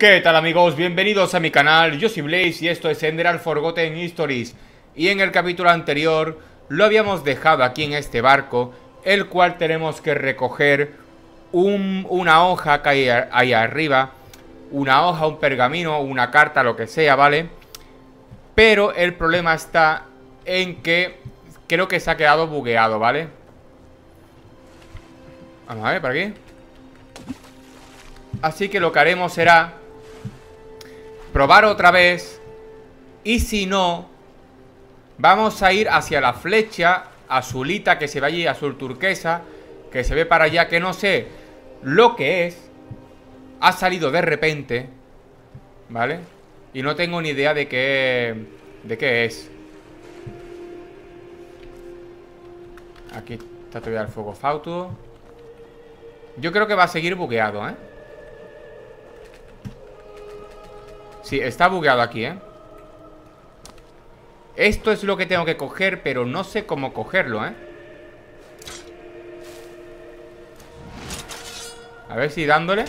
¿Qué tal amigos? Bienvenidos a mi canal, yo soy Blaze y esto es Enderal Forgotten Histories Y en el capítulo anterior lo habíamos dejado aquí en este barco El cual tenemos que recoger una hoja que hay ahí arriba Una hoja, un pergamino, una carta, lo que sea, ¿vale? Pero el problema está en que creo que se ha quedado bugueado, ¿vale? Vamos a ver, por aquí Así que lo que haremos será probar otra vez y si no, vamos a ir hacia la flecha azulita que se ve allí, azul turquesa, que se ve para allá, que no sé lo que es, ha salido de repente, ¿vale? Y no tengo ni idea de qué, de qué es. Aquí está todavía el fuego fauto. Yo creo que va a seguir bugueado, ¿eh? Sí, está bugueado aquí, ¿eh? Esto es lo que tengo que coger, pero no sé cómo cogerlo, ¿eh? A ver si dándole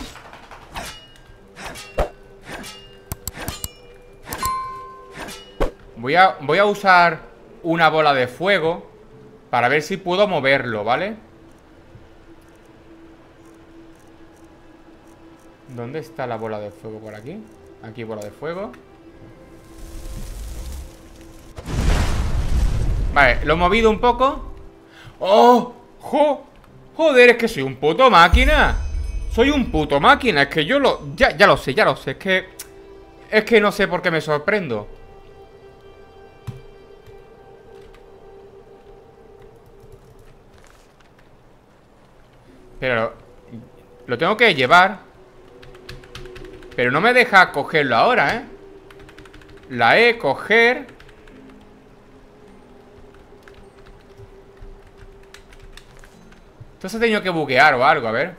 Voy a, voy a usar una bola de fuego Para ver si puedo moverlo, ¿vale? ¿Dónde está la bola de fuego por aquí? Aquí bola de fuego Vale, lo he movido un poco ¡Oh! ¡Jo! Joder, es que soy un puto máquina Soy un puto máquina Es que yo lo... Ya, ya lo sé, ya lo sé Es que... Es que no sé por qué me sorprendo Pero... Lo tengo que llevar pero no me deja cogerlo ahora, ¿eh? La E, coger Esto se ha tenido que buguear o algo, a ver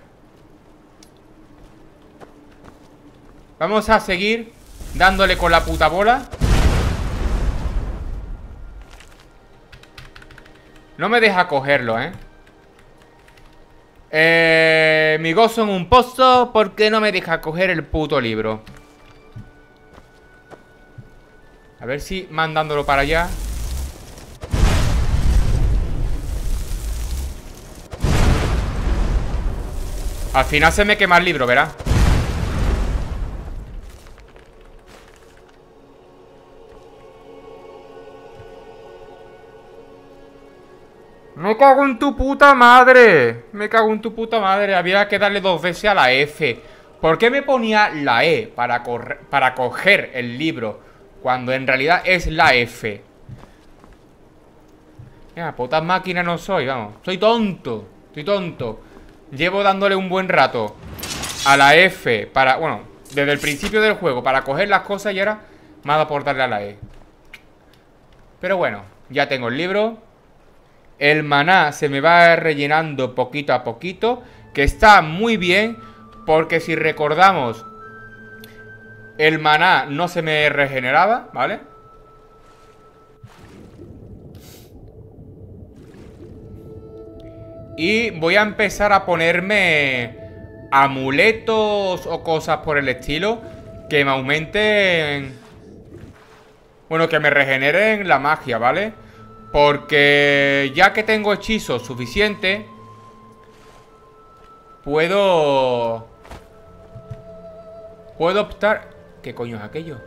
Vamos a seguir Dándole con la puta bola No me deja cogerlo, ¿eh? Eh, mi gozo en un pozo porque no me deja coger el puto libro. A ver si mandándolo para allá. Al final se me quema el libro, ¿verdad? Cago en tu puta madre. Me cago en tu puta madre. Había que darle dos veces a la F. ¿Por qué me ponía la E para, coger el libro? Cuando en realidad es la F Ya, puta máquina no soy, vamos. Soy tonto, soy tonto. Llevo dándole un buen rato A la F para, bueno Desde el principio del juego para coger las cosas Y ahora me ha dado por darle a la E. Pero bueno, ya tengo el libro el maná se me va rellenando poquito a poquito, que está muy bien, porque si recordamos, el maná no se me regeneraba, ¿vale? Y voy a empezar a ponerme amuletos o cosas por el estilo que me aumenten... Bueno, que me regeneren la magia, ¿vale? Porque ya que tengo hechizos suficiente Puedo... Puedo optar... ¿Qué coño es aquello?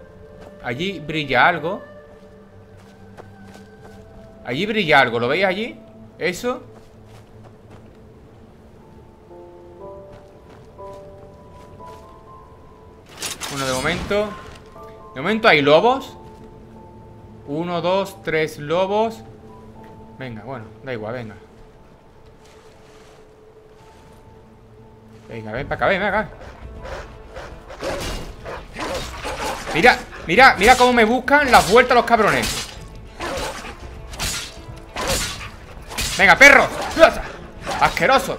Allí brilla algo Allí brilla algo, ¿lo veis allí? ¿Eso? Bueno, de momento De momento hay lobos Uno, dos, tres lobos Venga, bueno, da igual, venga. Venga, ven para acá, ven, acá. Mira, mira, mira cómo me buscan las vueltas los cabrones. Venga, perro Asqueroso.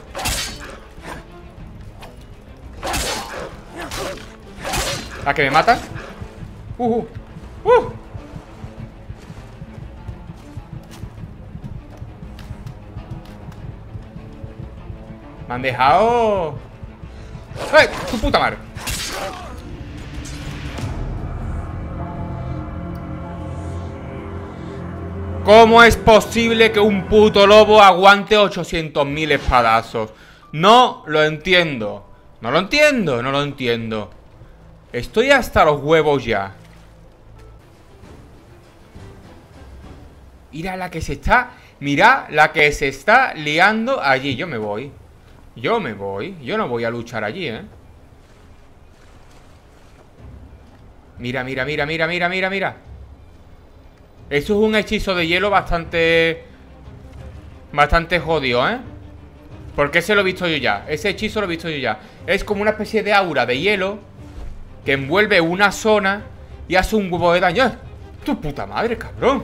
¿A que me matan? Uh, uh, uh. Me han dejado... ¡Eh! ¡Tu puta madre! ¿Cómo es posible que un puto lobo aguante 800.000 espadazos? No lo entiendo. No lo entiendo, no lo entiendo. Estoy hasta los huevos ya. Mira la que se está... Mira la que se está liando allí. Yo me voy. Yo me voy. Yo no voy a luchar allí, ¿eh? Mira, mira, mira, mira, mira, mira, mira. Eso es un hechizo de hielo bastante... Bastante jodido, ¿eh? Porque ese lo he visto yo ya Ese hechizo lo he visto yo ya Es como una especie de aura de hielo Que envuelve una zona Y hace un huevo de daño. ¡Tu puta madre, cabrón!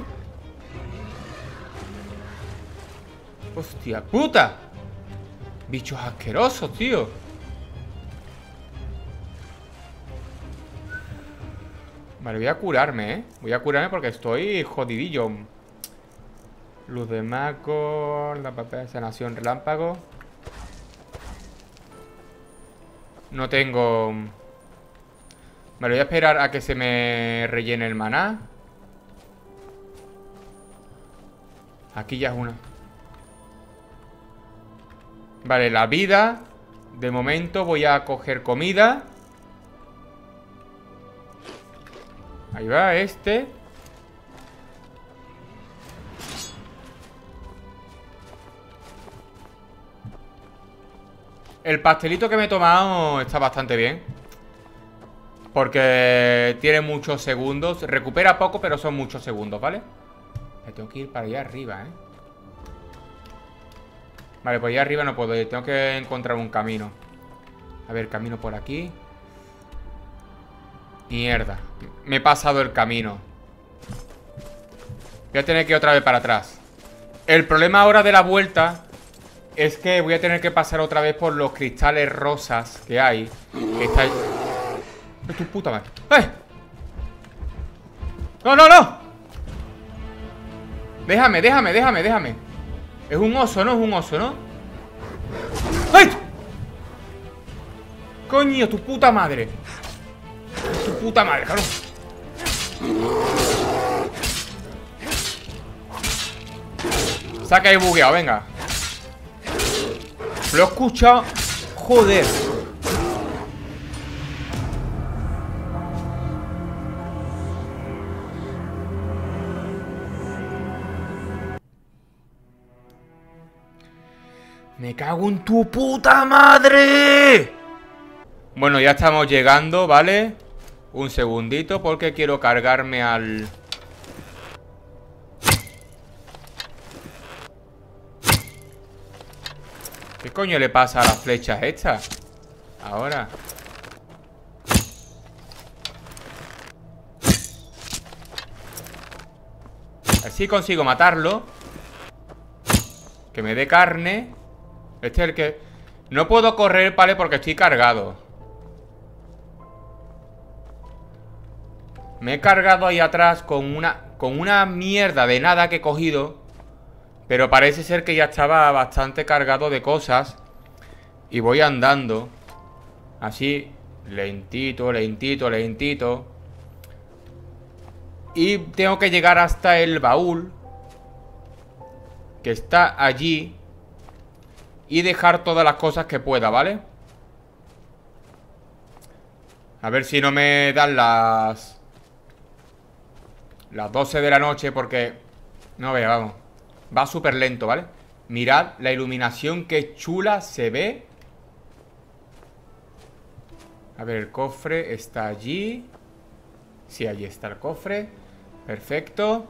¡Hostia puta! Bichos asquerosos, tío. Vale, voy a curarme, ¿eh? Voy a curarme porque estoy jodidillo. Luz de maco La papel de sanación relámpago. No tengo... Vale, voy a esperar a que se me rellene el maná. Aquí ya es una Vale, la vida De momento voy a coger comida Ahí va este El pastelito que me he tomado está bastante bien Porque tiene muchos segundos Recupera poco, pero son muchos segundos, ¿vale? Me tengo que ir para allá arriba, ¿eh? Vale, pues allá arriba no puedo ir Tengo que encontrar un camino A ver, camino por aquí Mierda Me he pasado el camino Voy a tener que ir otra vez para atrás El problema ahora de la vuelta Es que voy a tener que pasar otra vez Por los cristales rosas que hay Que. ¡Es tu puta madre! ¡Eh! ¡No, no, no! Déjame, déjame, déjame, déjame Es un oso, ¿no? Es un oso, ¿no? ¡Ay! ¡Coño, tu puta madre! Tu puta madre, cabrón. Saca ahí bugueado, venga. Lo he escuchado. Joder. Cago en tu puta madre. Bueno, ya estamos llegando, ¿vale? Un segundito porque quiero cargarme al... ¿Qué coño le pasa a las flechas estas? Ahora Así consigo matarlo Que me dé carne Este es el que... No puedo correr, ¿vale? Porque estoy cargado Me he cargado ahí atrás con una, con una mierda de nada que he cogido. Pero parece ser que ya estaba bastante cargado de cosas. Y voy andando. Así, lentito, lentito, lentito. Y tengo que llegar hasta el baúl. Que está allí. Y dejar todas las cosas que pueda, ¿vale? A ver si no me dan las... Las 12 de la noche porque... No vea, vamos Va súper lento, ¿vale? Mirad la iluminación que chula se ve A ver, el cofre está allí Sí, allí está el cofre Perfecto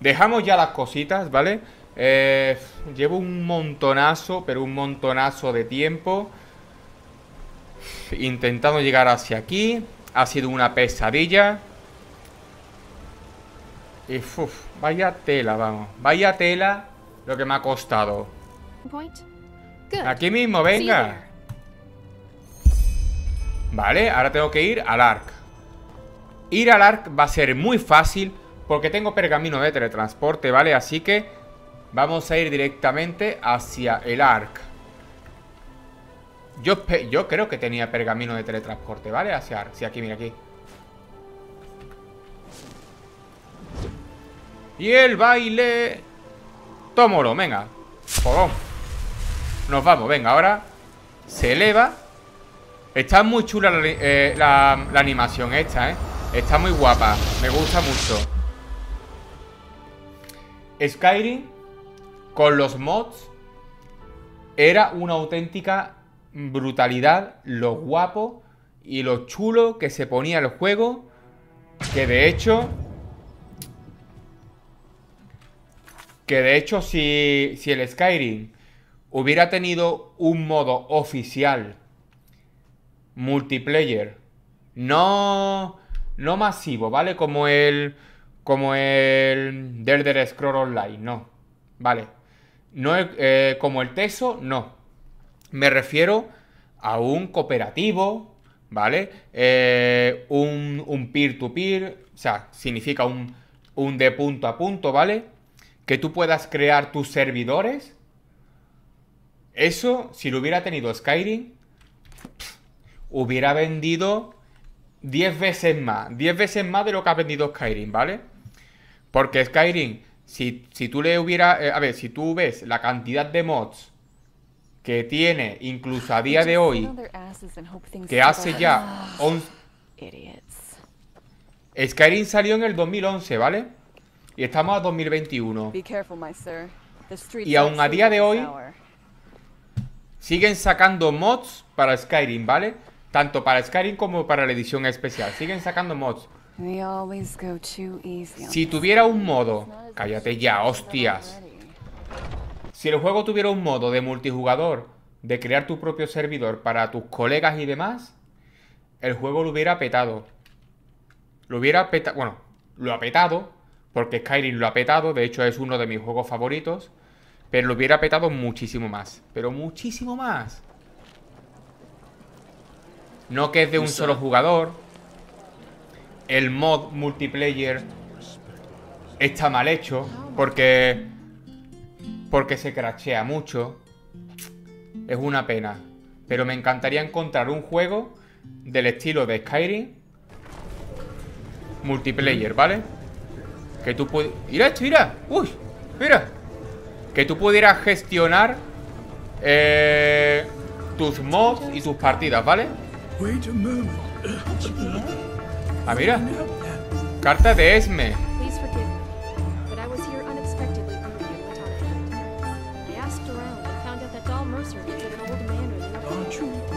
Dejamos ya las cositas, ¿vale? Eh, llevo un montonazo, pero un montonazo de tiempo Intentando llegar hacia aquí Ha sido una pesadilla y vaya tela, vamos. Vaya tela lo que me ha costado. Aquí mismo, venga. Vale, ahora tengo que ir al ARC. Ir al ARC va a ser muy fácil porque tengo pergamino de teletransporte, ¿vale? Así que vamos a ir directamente hacia el ARC. Yo, creo que tenía pergamino de teletransporte, ¿vale? Hacia ARC. Sí, aquí, mira, aquí. Y el baile... Tómolo, venga. Jodón. Nos vamos, venga, ahora se eleva. Está muy chula la, eh, la animación esta, ¿eh? Está muy guapa, me gusta mucho. Skyrim, con los mods, era una auténtica brutalidad, lo guapo y lo chulo que se ponía el juego, que de hecho... Que de hecho si, si el Skyrim hubiera tenido un modo oficial multiplayer, no, no masivo, ¿vale? Como el, como el Elder Scroll Online, no, ¿vale? No eh, como el Teso, no. Me refiero a un cooperativo, ¿vale? Eh, un peer-to-peer, o sea, significa un, un de punto a punto, ¿vale? Que tú puedas crear tus servidores eso, si lo hubiera tenido Skyrim, hubiera vendido 10 veces más. 10 veces más de lo que ha vendido Skyrim, ¿vale? Porque Skyrim, si, si tú le hubiera... Eh, a ver, si tú ves la cantidad de mods que tiene, incluso a día de hoy, que hace ya... Skyrim salió en el 2011, ¿vale? Y estamos a 2021. Y aún a día de hoy Siguen sacando mods para Skyrim, ¿vale? Tanto para Skyrim como para la edición especial. Siguen sacando mods. Si tuviera un modo... Cállate ya, hostias. Si el juego tuviera un modo de multijugador, de crear tu propio servidor para tus colegas y demás, el juego lo hubiera petado. Lo hubiera petado... Bueno, lo ha petado, porque Skyrim lo ha petado, de hecho es uno de mis juegos favoritos. Pero lo hubiera petado muchísimo más. Pero muchísimo más. No que es de un solo jugador. El mod multiplayer está mal hecho. Porque. Porque se crachea mucho. Es una pena. Pero me encantaría encontrar un juego del estilo de Skyrim. Multiplayer, ¿vale? Que tú puedes... ¡Mira esto, mira! ¡Uy! ¡Mira! que tú pudieras gestionar eh, tus mods y tus partidas, ¿vale? Ah, mira. Carta de Esme.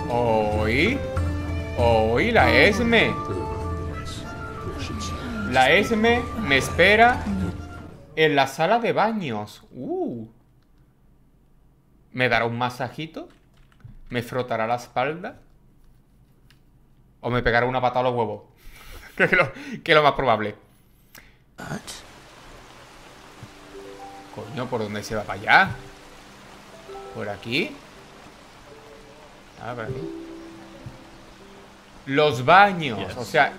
Hoy. Hoy la Esme. La Esme me espera en la sala de baños. Uh. ¿Me dará un masajito? ¿Me frotará la espalda? ¿O me pegará una patada a los huevos? que, es lo, que es lo más probable. Coño, ¿por dónde se va para allá? ¿Por aquí? Ah, por aquí. Los baños. O sea...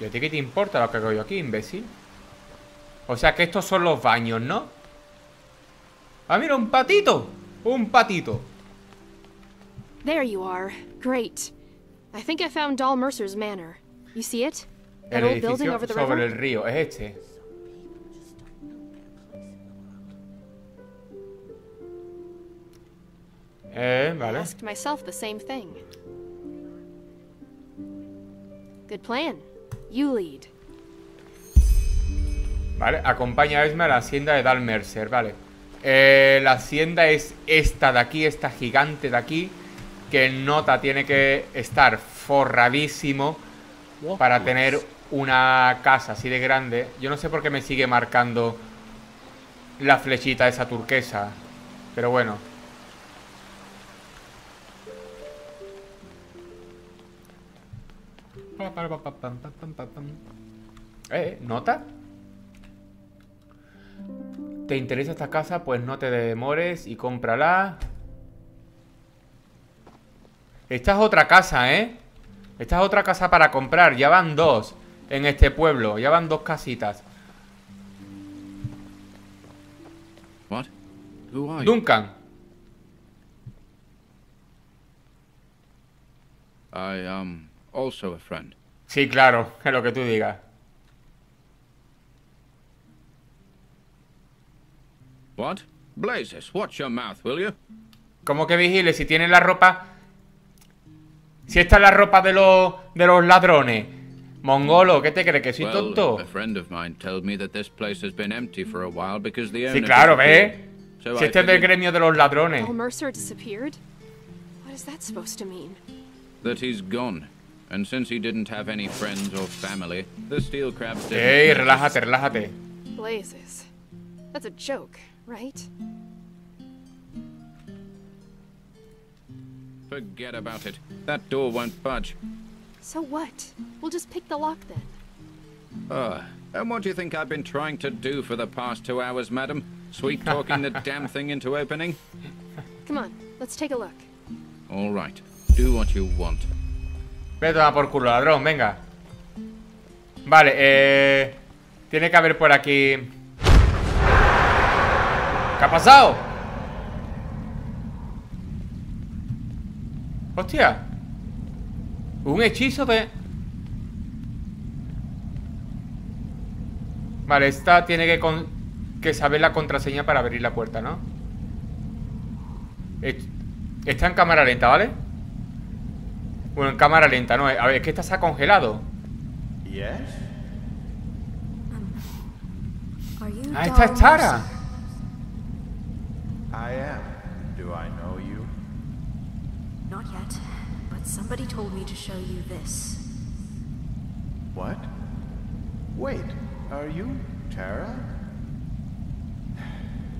¿Y a ti qué te importa lo que hago yo aquí, imbécil? O sea que estos son los baños, ¿no? Ah, mira, un patito. Un patito. There you are. Great. I think I found Doll Mercer's manor. You see it? That el old building over the sobre river? el río. Es este. Eh, vale. I asked myself the same thing. Good plan. You lead. ¿Vale? Acompaña a Esme a la hacienda de Dalmercer, ¿vale? Eh, la hacienda es esta de aquí, esta gigante de aquí Que nota tiene que estar forradísimo Para tener una casa así de grande Yo no sé por qué me sigue marcando La flechita esa turquesa Pero bueno Eh, ¿nota? ¿Te interesa esta casa? Pues no te demores y cómprala. Esta es otra casa, ¿eh? Esta es otra casa para comprar. Ya van dos en este pueblo. Ya van dos casitas. What? Who are Duncan. I am also a friend. Sí, claro, es lo que tú digas. What? Blazes, watch your mouth, will you? ¿Cómo que vigile? Si tiene la ropa... Si esta es la ropa de los, de los ladrones. Mongolo, ¿qué te crees? ¿Que soy tonto? a friend of mine told me that this place has been empty for a while because the owner Sí, claro, disappeared. ¿ves? Si este es del gremio de los ladrones. Doll Mercer disappeared? What is that supposed to mean? that he's gone. And since he didn't have any friends or family, the steel crabs didn't Ey, notice. relájate, relájate. Blazes. That's a joke, right? Forget about it. That door won't budge. So what? We'll just pick the lock then. Ah, and what do you think I've been trying to do for the past two hours, madam? Sweet talking the damn thing into opening? Come on, let's take a look. All right. Do what you want. Vete a por culo, ladrón, venga. Vale, eh... Tiene que haber por aquí... ¿Qué ha pasado? Hostia Un hechizo de... Vale, esta tiene que, con- que saber la contraseña para abrir la puerta, ¿no? Está en cámara lenta, ¿vale? Bueno, en cámara lenta, no. A ver, es que esta se ha congelado. Yes? Are you Ah, esta es Tara. I am. Do I know? Not yet, but somebody told me to show you this. What? Wait, are you Tara?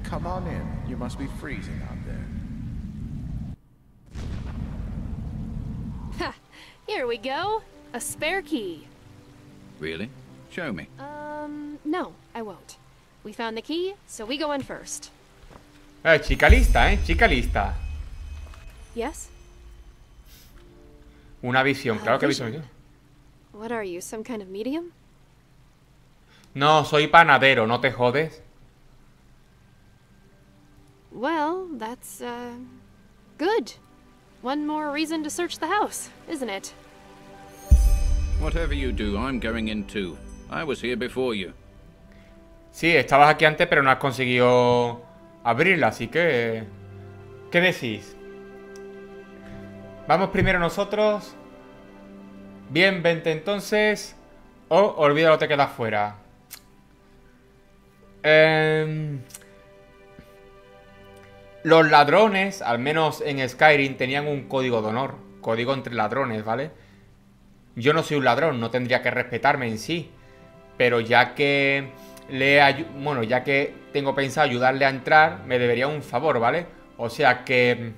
Come on in. You must be freezing out there. Ha! Here we go. A spare key. Really? Show me. Um, no, I won't. We found the key, so we go in first. Eh, chica lista, ¿eh? Chica lista. Yes? Una visión, claro que visión. What are you, some kind of medium? No, soy panadero, no te jodes. Well, that's, uh, good. One more reason to search the house, isn't it? Whatever you do, I'm going in too. I was here before you. Sí, estabas aquí antes, pero no has conseguido abrirla, así que... ¿Qué decís? Vamos primero nosotros. Bien, vente entonces. O olvídalo, te quedas fuera. Em, Los ladrones, al menos en Skyrim, tenían un código de honor. Código entre ladrones, ¿vale? Yo no soy un ladrón, no tendría que respetarme en sí. Pero ya que le bueno, ya que tengo pensado ayudarle a entrar, me debería un favor, ¿vale? O sea que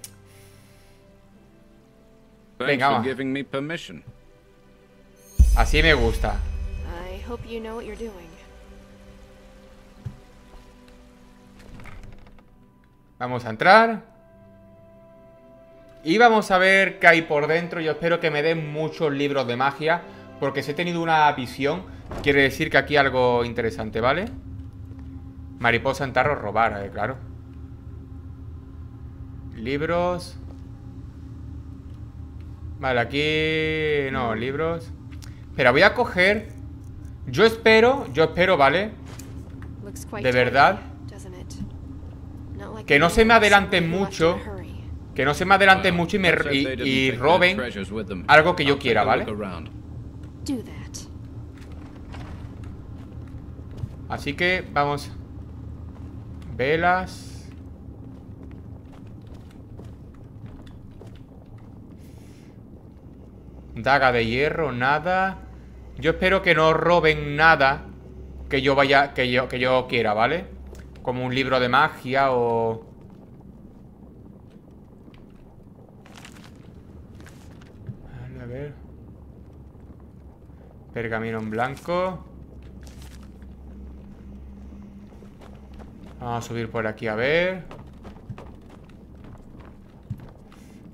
Venga, for va. giving me permission. así me gusta. I hope you know what you're doing. Vamos a entrar. Y vamos a ver qué hay por dentro. Yo espero que me den muchos libros de magia. Porque si he tenido una visión, quiere decir que aquí hay algo interesante, ¿vale? Mariposa en tarro, robar, eh, claro. Libros. Vale, aquí... No, libros. Espera, voy a coger... Yo espero, yo espero, ¿vale? ¿De verdad? Que no se me adelanten mucho. Que no se me adelanten mucho y, me, y, y roben algo que yo quiera, ¿vale? Así que vamos. Velas. Daga de hierro, nada. Yo espero que no roben nada que yo vaya, que yo, que yo quiera, ¿vale? Como un libro de magia o... Vale, a ver. Pergamino en blanco. Vamos a subir por aquí a ver.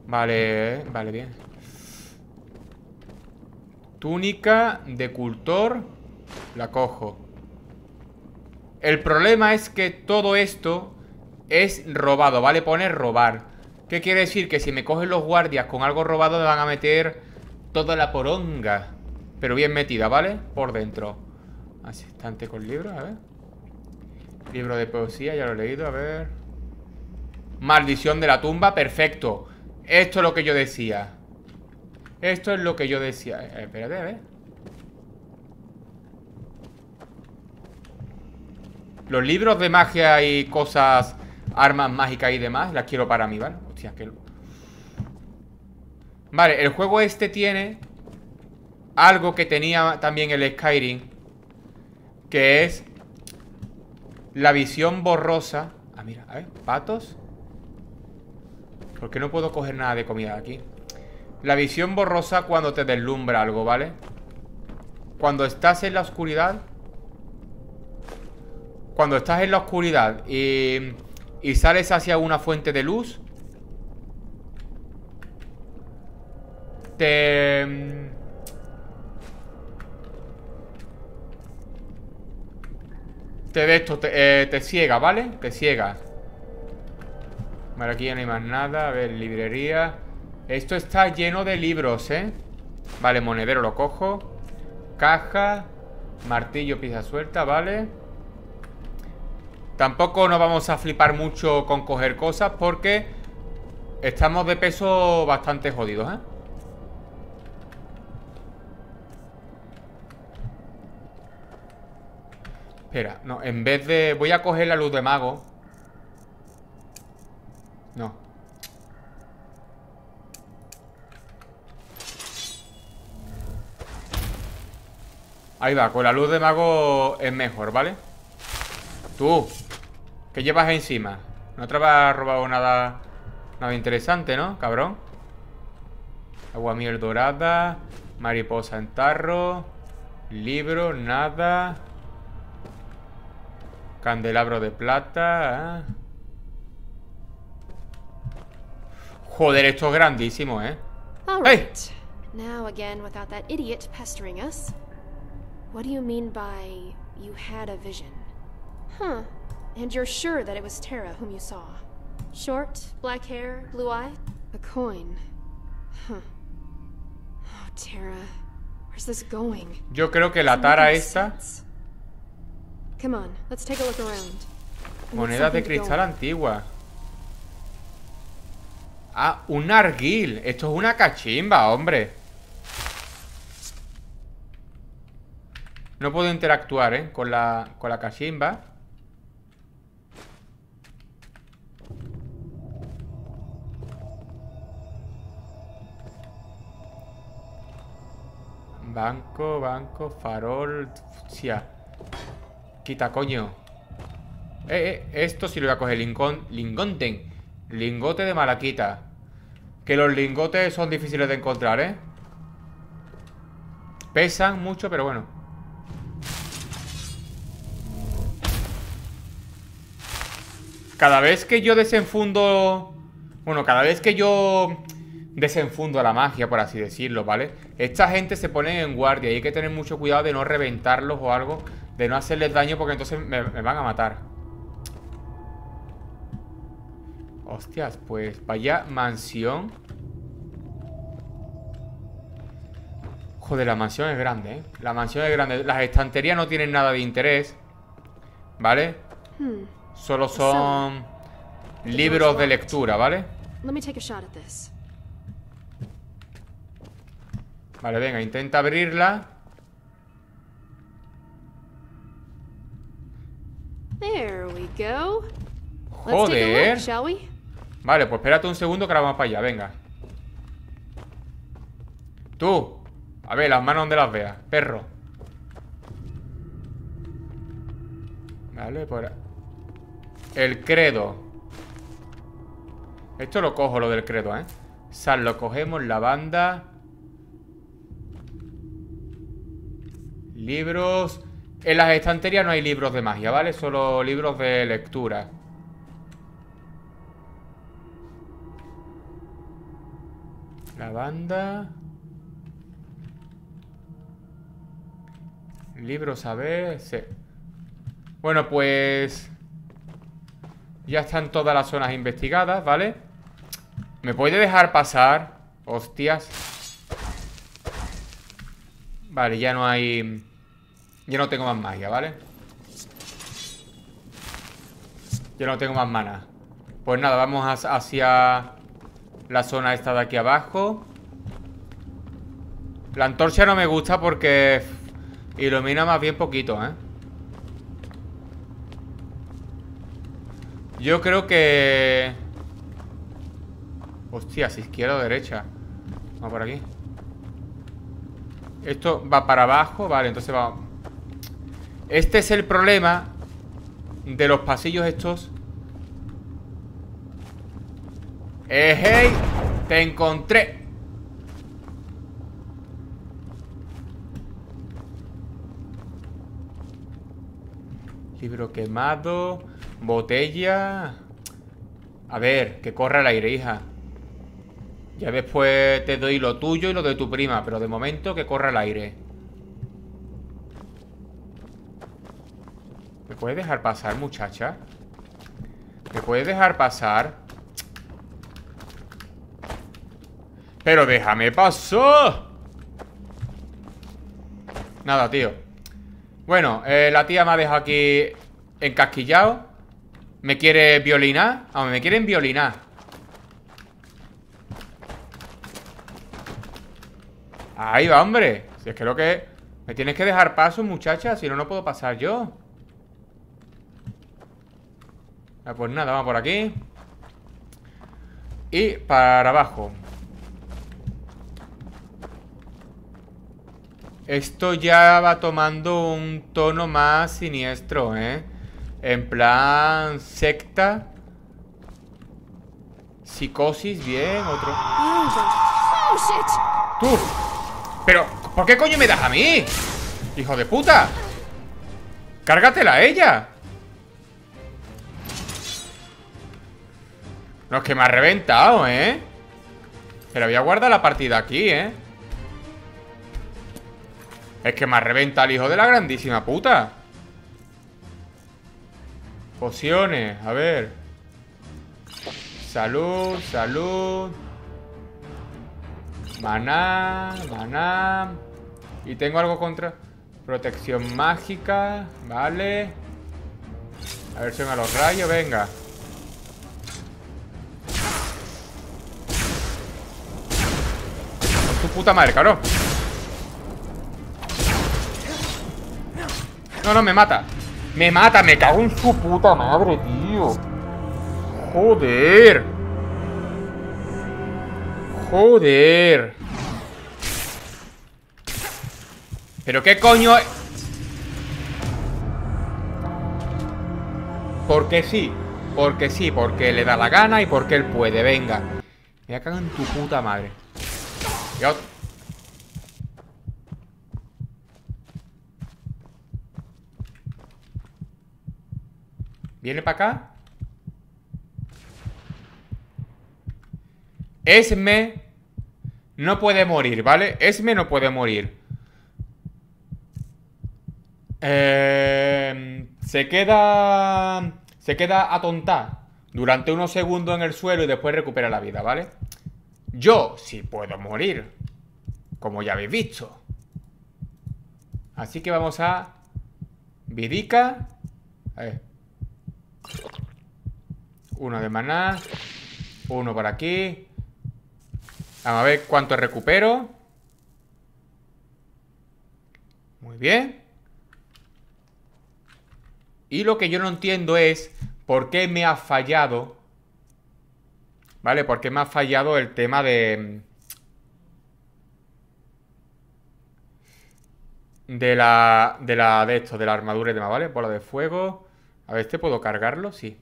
Vale, vale, bien. Túnica de cultor. La cojo. El problema es que todo esto es robado, ¿vale? Pone robar. ¿Qué quiere decir? Que si me cogen los guardias con algo robado me van a meter toda la poronga. Pero bien metida, ¿vale? Por dentro. Asistente con libros, a ver. Libro de poesía, ya lo he leído, a ver. Maldición de la tumba, perfecto. Esto es lo que yo decía. Esto es lo que yo decía. Eh, espérate, a ver. Los libros de magia y cosas, armas mágicas y demás, las quiero para mí, ¿vale? Hostia, que... Vale, el juego este tiene algo que tenía también el Skyrim, que es la visión borrosa. Ah, mira, a ver, patos. ¿Por qué no puedo coger nada de comida aquí? La visión borrosa cuando te deslumbra algo, ¿vale? Cuando estás en la oscuridad Cuando estás en la oscuridad y, y sales hacia una fuente de luz Te... Te de esto, te, eh, te ciega, ¿vale? Te ciega Vale, aquí ya no hay más nada A ver, librería Esto está lleno de libros, ¿eh? Vale, monedero lo cojo Caja Martillo, pieza suelta, ¿vale? Tampoco nos vamos a flipar mucho con coger cosas Porque Estamos de peso bastante jodidos, ¿eh? Espera, no, en vez de... Voy a coger la luz de mago No Ahí va, con la luz de mago es mejor, ¿vale? Tú ¿Qué llevas encima? No te habrás robado nada Nada interesante, ¿no? Cabrón Agua miel dorada Mariposa en tarro Libro, nada Candelabro de plata. ¿eh? Joder, esto es grandísimo, ¿eh? All Hey! right. Now again, without that idiot pestering us. What do you mean by you had a vision? Huh. And you're sure that it was Tara whom you saw? Short, black hair, blue eye? A coin. Huh. Oh, Tara. Where's this going? Yo creo que la tara esta. Come on, let's take a look around. Monedas de cristal antigua Ah, un arguil Esto es una cachimba, hombre No puedo interactuar, ¿eh? Con la, con la cachimba. Banco, banco, farol Hostia. Quita, coño. Eh, eh, esto sí lo voy a coger Lingón, Lingonten. Lingote de malaquita. Que los lingotes son difíciles de encontrar, ¿eh? Pesan mucho, pero bueno Cada vez que yo desenfundo Bueno, cada vez que yo Desenfundo la magia, por así decirlo, ¿vale? Esta gente se pone en guardia Y hay que tener mucho cuidado de no reventarlos o algo De no hacerles daño porque entonces me, van a matar Hostias, pues vaya mansión Joder, la mansión es grande, ¿eh? La mansión es grande Las estanterías no tienen nada de interés ¿Vale? Hmm. Solo son libros de lectura, ¿vale? Vale, venga, intenta abrirla. Joder? Vale, pues espérate un segundo que ahora vamos para allá, venga. Tú A ver, las manos donde las veas, perro. Vale, por ahí El credo Esto lo cojo, lo del credo, ¿eh? Sal, lo cogemos, la banda Libros En las estanterías no hay libros de magia, ¿vale? Solo libros de lectura La banda Libros a ver sí. Bueno, pues Ya están todas las zonas investigadas, ¿vale? ¿Me puede dejar pasar? Hostias Vale, ya no hay Ya no tengo más magia, ¿vale? Yo no tengo más mana. Pues nada, vamos hacia la zona esta de aquí abajo. La antorcha no me gusta porque ilumina más bien poquito, ¿eh? Yo creo que... Hostia, si izquierda o derecha. Vamos por aquí. Esto va para abajo, vale, entonces va... Este es el problema de los pasillos estos. ¡Eh, hey! ¡Te encontré! Libro quemado Botella. A ver, que corra el aire, hija. Ya después te doy lo tuyo y lo de tu prima Pero de momento que corra el aire. ¿Me puedes dejar pasar, muchacha? ¿Me puedes dejar pasar? Pero déjame pasar. Nada, tío. Bueno, eh, la tía me ha dejado aquí Encasquillado ¿Me quiere violinar? Ah, me quieren violinar. Ahí va, hombre. Si es que lo que... Me tienes que dejar paso, muchacha Si no, no puedo pasar yo. Ah, Pues nada, vamos por aquí. Y para abajo. Esto ya va tomando un tono más siniestro, ¿eh? En plan secta Psicosis, bien, otro Oh! ¡Tú! Pero, ¿por qué coño me das a mí? ¡Hijo de puta! ¡Cárgatela a ella! No, es que me ha reventado, ¿eh? Pero voy a guardar la partida aquí, ¿eh? Es que me ha reventado el hijo de la grandísima puta Pociones, a ver. Salud, salud. Maná, maná. Y tengo algo contra Protección mágica Vale. A ver si los rayos, venga. Con tu puta madre, cabrón. No, no, me mata Me mata, me cago en su puta madre, tío Joder Joder ¿Pero qué coño? es? Porque sí Porque sí, porque le da la gana y porque él puede, venga Me cago en tu puta madre Y ¿Viene para acá? Esme no puede morir, ¿vale? Esme no puede morir. Eh, se queda... Se queda atontada durante unos segundos en el suelo y después recupera la vida, ¿vale? Yo sí puedo morir, como ya habéis visto. Así que vamos a... Vidica. A ver. Uno de maná. Uno por aquí. Vamos a ver cuánto recupero. Muy bien. Y lo que yo no entiendo es por qué me ha fallado. ¿Vale? ¿Por qué me ha fallado el tema de... De la... De la... De esto, de la armadura y demás, ¿vale? Bola de fuego. A ver, ¿este puedo cargarlo? Sí.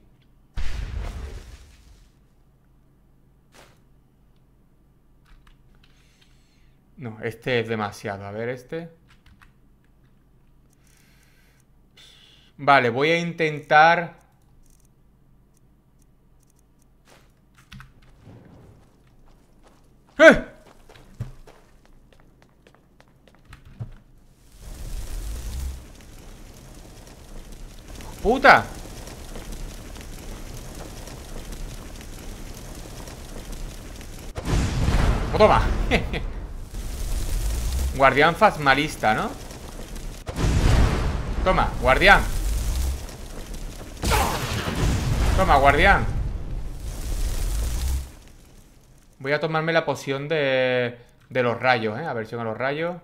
No, este es demasiado. A ver, este. Vale, voy a intentar... ¡Eh! ¡Puta! Oh, Toma. Guardián fasmalista, ¿no? Toma, guardián. Toma, guardián. Voy a tomarme la poción de, de los rayos, ¿eh? A ver si con los rayos.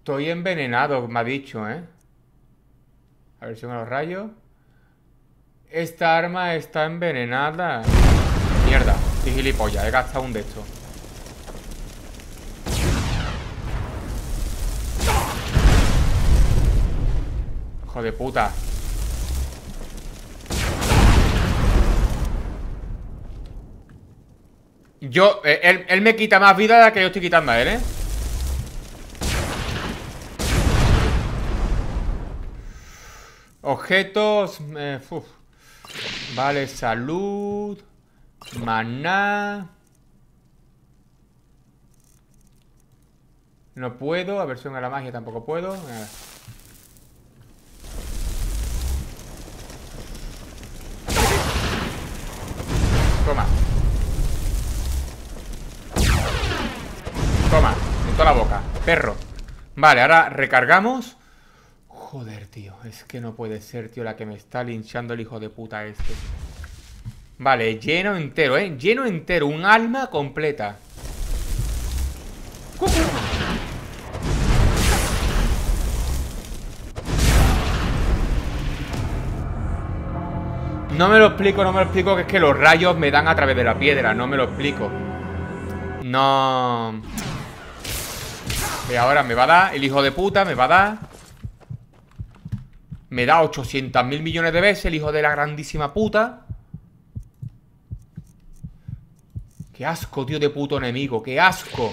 Estoy envenenado, me ha dicho, ¿eh? A ver si con los rayos. Esta arma está envenenada. Mierda, qué gilipollas, he gastado un de estos. Hijo de puta. Yo, eh, él, él me quita más vida de la que yo estoy quitando a él, ¿eh? Objetos. eh. Vale, salud. Maná. No puedo. Aversión a la magia tampoco puedo. Nada. Toma. Toma, en toda la boca. Perro. Vale, ahora recargamos. Joder, tío. Es que no puede ser, tío, la que me está linchando el hijo de puta este. Vale, lleno entero, ¿eh? Lleno entero. Un alma completa. No me lo explico, no me lo explico, que es que los rayos me dan a través de la piedra, no me lo explico. No... Y ahora me va a dar, el hijo de puta me va a dar. Me da 800 mil millones de veces el hijo de la grandísima puta. Qué asco, tío, de puto enemigo, qué asco.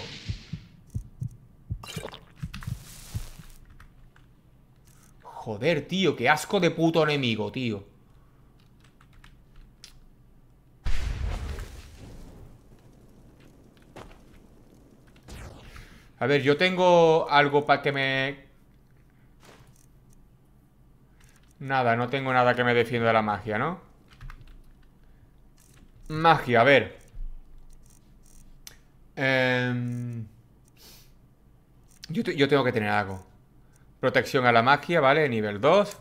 Joder, tío, qué asco de puto enemigo, tío. A ver, yo tengo algo para que me... Nada, no tengo nada que me defienda de la magia, ¿no? Magia, a ver. Em, Yo, yo tengo que tener algo. Protección a la magia, ¿vale? Nivel 2.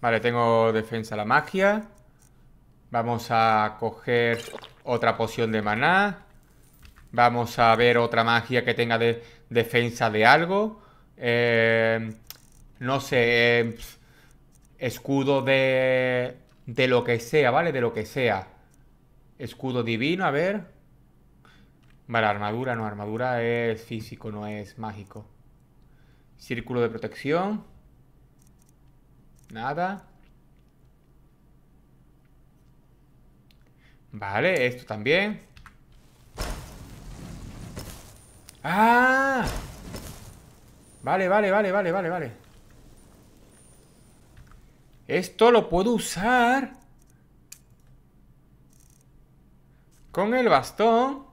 Vale, tengo defensa a la magia. Vamos a coger otra poción de maná. Vamos a ver otra magia que tenga de defensa de algo. Eh, no sé. eh, escudo de... De lo que sea, ¿vale? De lo que sea. Escudo divino, a ver. Vale, armadura, no. Armadura es físico, no es mágico. Círculo de protección. Nada. Vale, esto también. ¡Ah! Vale, vale, vale, vale, vale, vale. Esto lo puedo usar con el bastón.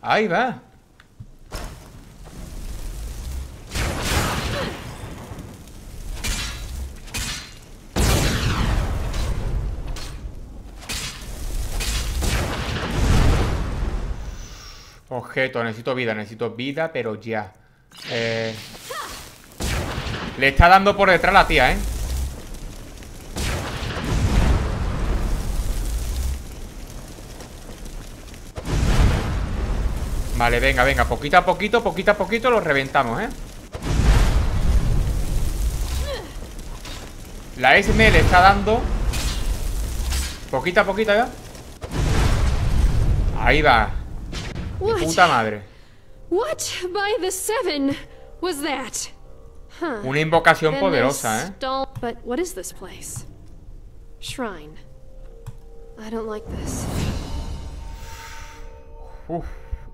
Ahí va. Objeto, necesito vida, necesito vida, pero ya. Eh, Le está dando por detrás la tía, ¿eh? Vale, venga, venga, poquito a poquito, poquito a poquito lo reventamos, ¿eh? La SM le está dando Poquito a poquito ya Ahí va What? Puta madre What by the seven was that? Una invocación poderosa, ¿eh? But what is this place? Shrine. I don't like this. Uf.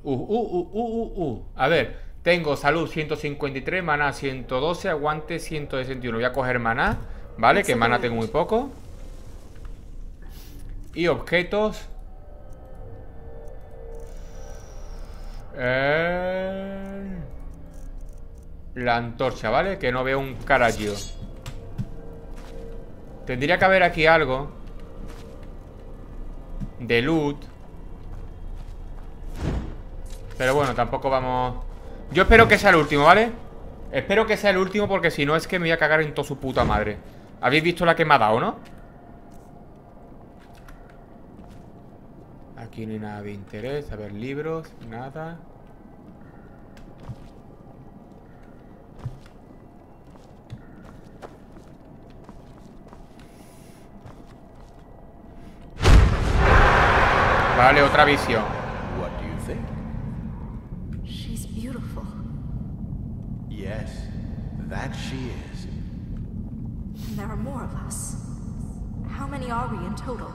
Uh, uh, uh, uh, uh, uh. A ver, tengo salud 153, maná 112, aguante 161. Voy a coger maná, ¿vale? Que maná tengo muy poco. Y objetos. Eh, La antorcha, ¿vale? Que no veo un carallo. Tendría que haber aquí algo. de loot. Pero bueno, tampoco vamos... Yo espero que sea el último, ¿vale? Espero que sea el último porque si no es que me voy a cagar en toda su puta madre. ¿Habéis visto la que me ha dado, no? Aquí no hay nada de interés. A ver, libros, nada. Vale, otra visión. What do you think? She's beautiful. Yes, that she is. And there are more of us. How many are we in total?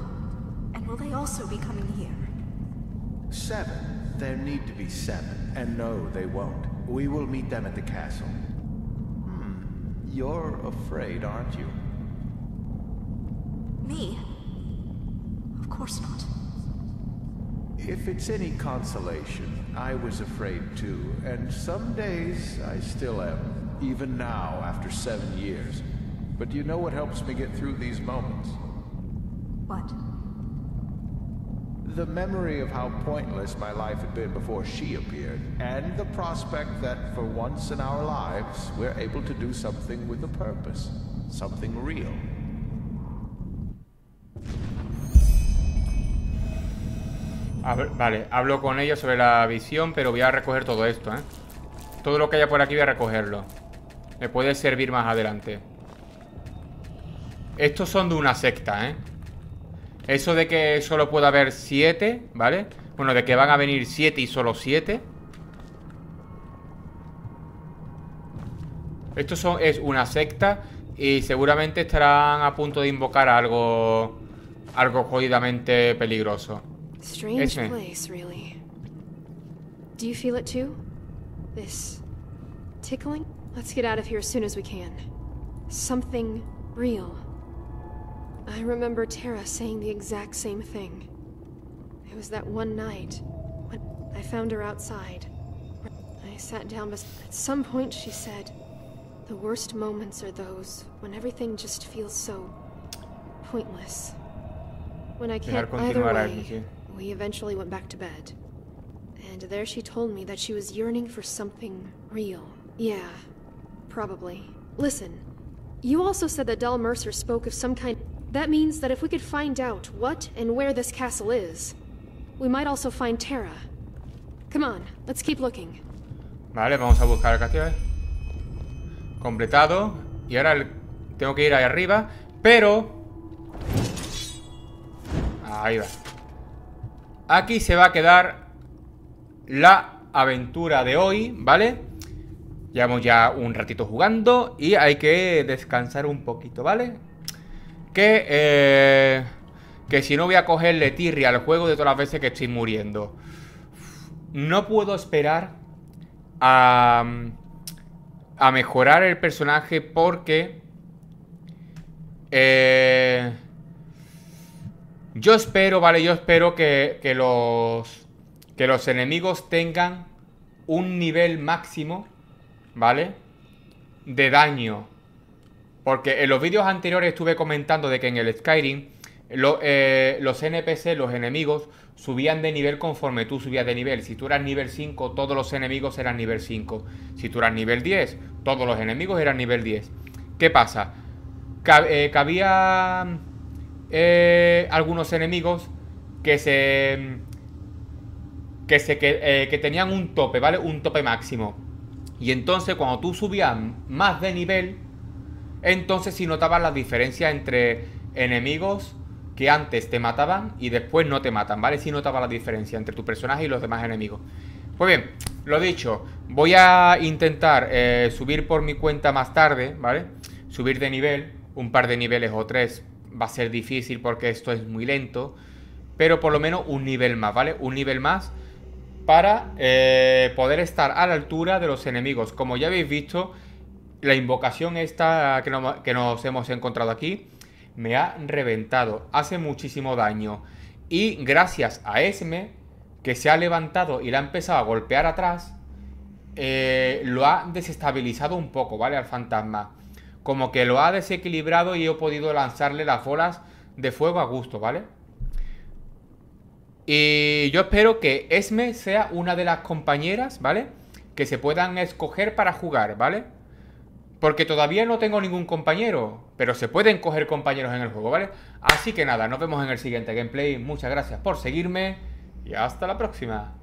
And will they also be coming here? Seven. There need to be seven. And no, they won't. We will meet them at the castle. Hmm. You're afraid, aren't you? Me? Of course not. If it's any consolation, I was afraid too, and some days I still am, even now after seven years. But do you know what helps me get through these moments? What? The memory of how pointless my life had been before she appeared, and the prospect that for once in our lives we're able to do something with a purpose, something real. Vale, hablo con ellos sobre la visión, pero voy a recoger todo esto, ¿eh? Todo lo que haya por aquí voy a recogerlo. Me puede servir más adelante. Estos son de una secta, ¿eh? Eso de que solo puede haber siete, ¿vale? Bueno, de que van a venir siete y solo siete. Esto son, es una secta y seguramente estarán a punto de invocar algo, algo jodidamente peligroso. Strange Esme. place, really. Do you feel it too? This tickling? Let's get out of here as soon as we can. Something real. I remember Tara saying the exact same thing. It was that one night when I found her outside. I sat down, but at some point she said, The worst moments are those when everything just feels so pointless. When I can't either way, we eventually went back to bed. And there she told me that she was yearning for something real. Yeah, probably. Listen, you also said that Dal Mercer spoke of some kind. That means that if we could find out what and where this castle is, we might also find Terra. Come on, let's keep looking. Vale, vamos a buscar el castillo. Completado. Y ahora el- tengo que ir ahí arriba. Pero... Ahí va. Aquí se va a quedar la aventura de hoy, ¿vale? Llevamos ya un ratito jugando y hay que descansar un poquito, ¿vale? Que, eh, que si no voy a cogerle tirria al juego de todas las veces que estoy muriendo. No puedo esperar a, a mejorar el personaje porque eh, yo espero, vale, yo espero que, que los que los enemigos tengan un nivel máximo, ¿vale? De daño. Porque en los vídeos anteriores estuve comentando de que en el Skyrim eh, los NPC, los enemigos, subían de nivel conforme tú subías de nivel. Si tú eras nivel 5, todos los enemigos eran nivel 5. Si tú eras nivel 10, todos los enemigos eran nivel 10. ¿Qué pasa? Ca- eh, había eh, algunos enemigos que se que se que tenían un tope, ¿vale? Un tope máximo. Y entonces cuando tú subías más de nivel, entonces sí notabas la diferencia entre enemigos que antes te mataban y después no te matan, ¿vale? Sí notabas la diferencia entre tu personaje y los demás enemigos. Pues bien, lo dicho, voy a intentar eh, subir por mi cuenta más tarde, ¿vale? Subir de nivel, un par de niveles o tres va a ser difícil porque esto es muy lento, pero por lo menos un nivel más, ¿vale? Un nivel más para eh, poder estar a la altura de los enemigos. Como ya habéis visto, la invocación esta que, no- que nos hemos encontrado aquí me ha reventado, hace muchísimo daño. Y gracias a Esme, que se ha levantado y la ha empezado a golpear atrás, eh, lo ha desestabilizado un poco, ¿vale? Al fantasma. Como que lo ha desequilibrado y he podido lanzarle las bolas de fuego a gusto, ¿vale? Y yo espero que Esme sea una de las compañeras, ¿vale? Que se puedan escoger para jugar, ¿vale? Porque todavía no tengo ningún compañero, pero se pueden coger compañeros en el juego, ¿vale? Así que nada, nos vemos en el siguiente gameplay. Muchas gracias por seguirme y hasta la próxima.